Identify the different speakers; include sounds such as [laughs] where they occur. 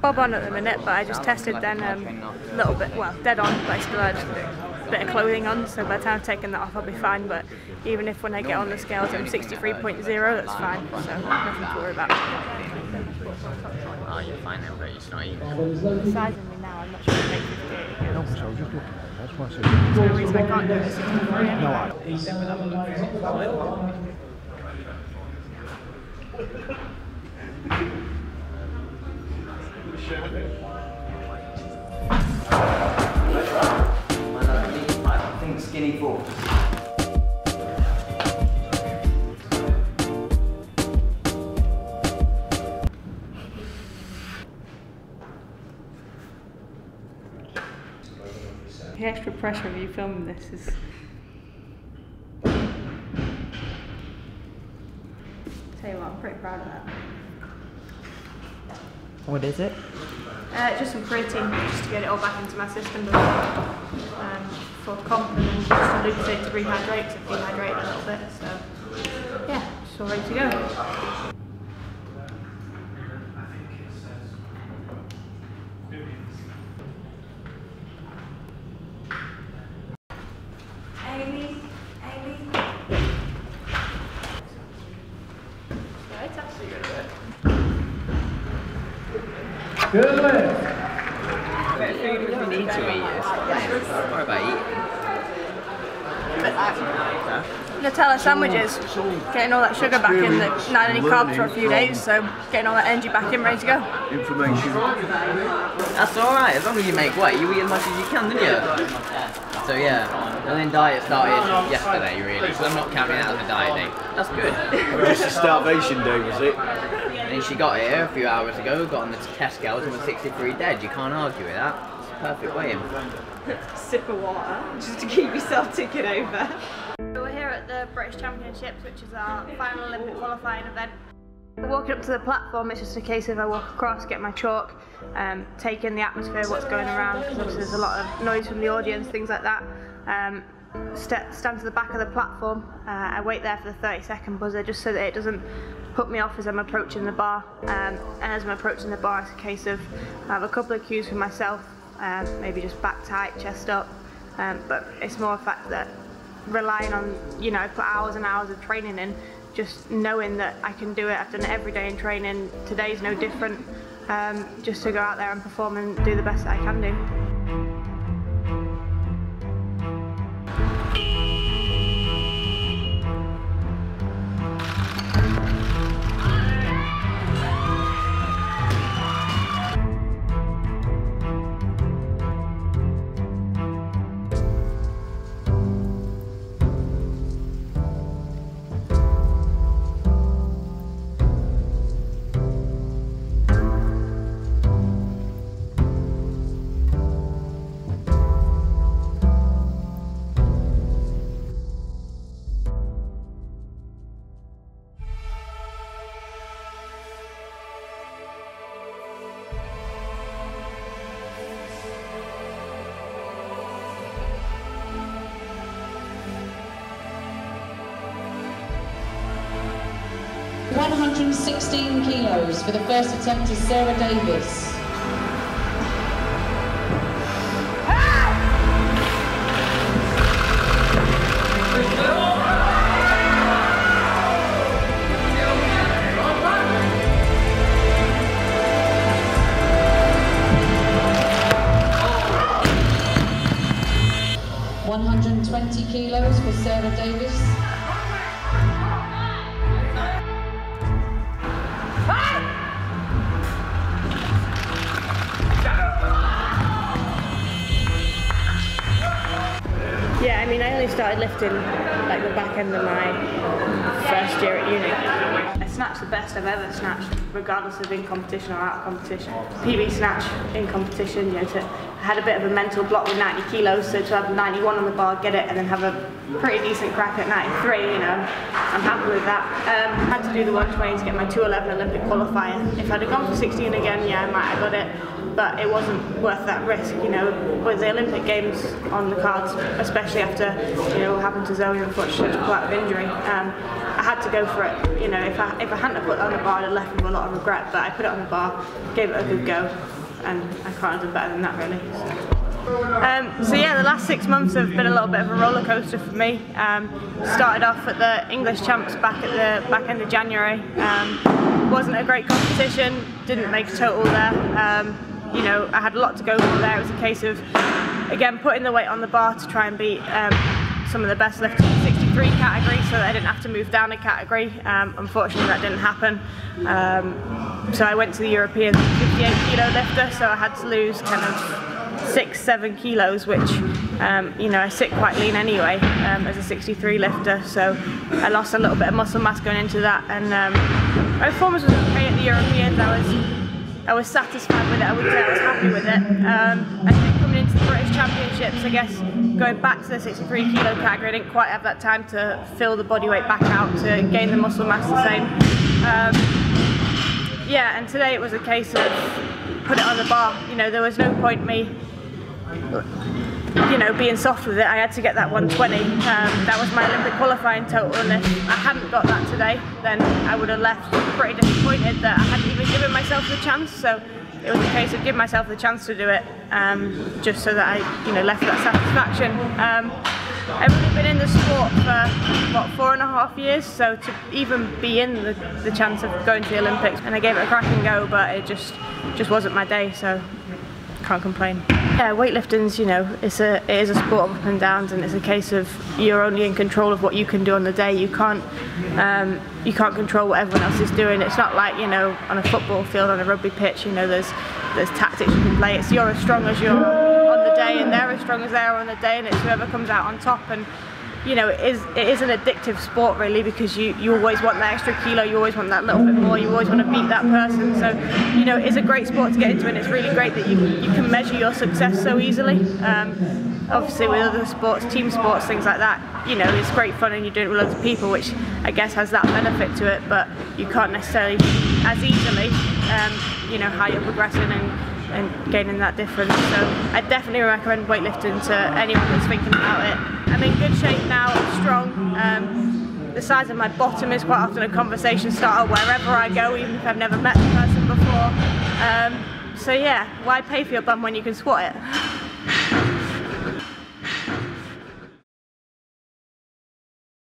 Speaker 1: bob on at the minute, but I just tested then um, a little bit, well, dead on, but I still had a bit of clothing on, so by the time I've taken that off, I'll be fine. But even if when I get on the scales I'm 63.0, that's fine, so nothing to worry about.
Speaker 2: Oh, you're fine then, but it's not even.
Speaker 1: Sizing me now, I'm not sure to make 58 again.
Speaker 3: No, so I was just looking at it. That's why I said.
Speaker 1: There's no reason I can't do it at 63.
Speaker 3: No, I.
Speaker 2: I think skinny four.
Speaker 1: The extra pressure of you filming this is. Tell you what, I'm pretty proud of that.
Speaker 2: What is it?
Speaker 1: Uh, just some creatine, just to get it all back into my system before, um, for comp and then to lubricate to rehydrate, to dehydrate a little bit. So, yeah, just all ready to go. Amy, Amy. Yeah, it's actually really good.
Speaker 2: Bit of food if you need to eat. It's fine. Don't worry about eating.
Speaker 1: Nutella sandwiches, getting all that sugar back in that not had any carbs for a few days, so getting all that energy back in, ready to go.
Speaker 3: Information.
Speaker 2: That's alright, as long as you make weight, you eat as much as you can, don't you? So yeah, and then diet started yesterday really, so I'm not counting that as a diet day. That's good.
Speaker 3: Just a starvation day, was it?
Speaker 2: And then she got here a few hours ago, got on the test scales and was 63 dead. You can't argue with that. It's a perfect weighing. [laughs]
Speaker 4: sip of water just to keep yourself ticking over.
Speaker 1: So we're here at the British Championships, which is our final Olympic qualifying event. Walking up to the platform, it's just a case of I walk across, get my chalk, um, take in the atmosphere, what's going around, because obviously there's a lot of noise from the audience, things like that. Um, st- stand to the back of the platform, uh, I wait there for the 30 second buzzer just so that it doesn't put me off as I'm approaching the bar. Um, and as I'm approaching the bar, it's a case of I have a couple of cues for myself, um, maybe just back tight, chest up, um, but it's more a fact that relying on, you know, I put hours and hours of training in, just knowing that I can do it. I've done it every day in training. Today's no different. Um, just to go out there and perform and do the best that I can do.
Speaker 5: One hundred and sixteen kilos for the first attempt is Sarah Davies. One hundred and twenty kilos for Sarah
Speaker 1: Davies. Only started lifting like the back end of my first year at uni. I snatched the best I've ever snatched, regardless of in competition or out of competition. PB snatch in competition, you know, to, I had a bit of a mental block with 90 kilos, so to have 91 on the bar, get it, and then have a pretty decent crack at 93, you know, I'm happy with that. Um, had to do the 120 to get my 211 Olympic qualifier. If I'd have gone for 16 again, yeah, I might have got it. But it wasn't worth that risk. You know, with the Olympic Games on the cards, especially after you know what happened to Zoe unfortunately out of injury, um, I had to go for it. You know, if I if I hadn't put it on the bar, I'd have left with a lot of regret. But I put it on the bar, gave it a good go, and I can't have done better than that really. So. Um, so yeah, the last six months have been a little bit of a roller coaster for me. Um, started off at the English Champs back at the back end of January. Um, wasn't a great competition. Didn't make total there. Um, you know, I had a lot to go for there. It was a case of again putting the weight on the bar to try and beat um, some of the best lifters in the 63 category, so that I didn't have to move down a category. Um, unfortunately, that didn't happen. so I went to the European 58 kilo lifter, so I had to lose kind of six, seven kilos, which um, you know I sit quite lean anyway um, as a 63 lifter. So I lost a little bit of muscle mass going into that, and um, my performance was okay at the Europeans. I was I was satisfied with it. I would say I was happy with it. Um, I think coming into the British Championships, I guess going back to the 63 kilo category, I didn't quite have that time to fill the body weight back out to gain the muscle mass the same. Um, yeah, and today it was a case of put it on the bar. You know, there was no point me you know, being soft with it, I had to get that 120. Um, that was my Olympic qualifying total, and if I hadn't got that today, then I would have left pretty disappointed that I hadn't even given myself the chance. So it was a case of giving myself the chance to do it, um, just so that I, you know, left that satisfaction. Um, I've only been in the sport for what four and a half years, so to even be in the, the chance of going to the Olympics, and I gave it a crack and go, but it just just wasn't my day, so can't complain. Yeah, weightlifting's, you know, it's a, it is a sport of up and downs and it's a case of you're only in control of what you can do on the day. You can't, um, you can't control what everyone else is doing. It's not like, you know, on a football field, on a rugby pitch, you know, there's, there's tactics you can play. It's you're as strong as you're on the day and they're as strong as they are on the day and it's whoever comes out on top and you know, it is it is an addictive sport really because you, you always want that extra kilo, you always want that little bit more, you always want to beat that person. So, you know, it's a great sport to get into and it's really great that you, you can measure your success so easily. Um, obviously with other sports, team sports, things like that, you know, it's great fun and you're doing it with loads of people, which I guess has that benefit to it, but you can't necessarily as easily, um, you know, how you're progressing and and gaining that difference. So I definitely recommend weightlifting to anyone that's thinking about it. I'm in good shape now, I'm strong. Um, the size of my bottom is quite often a conversation starter wherever I go, even if I've never met the person before. Um, so yeah, why pay for your bum when you can squat it? [laughs]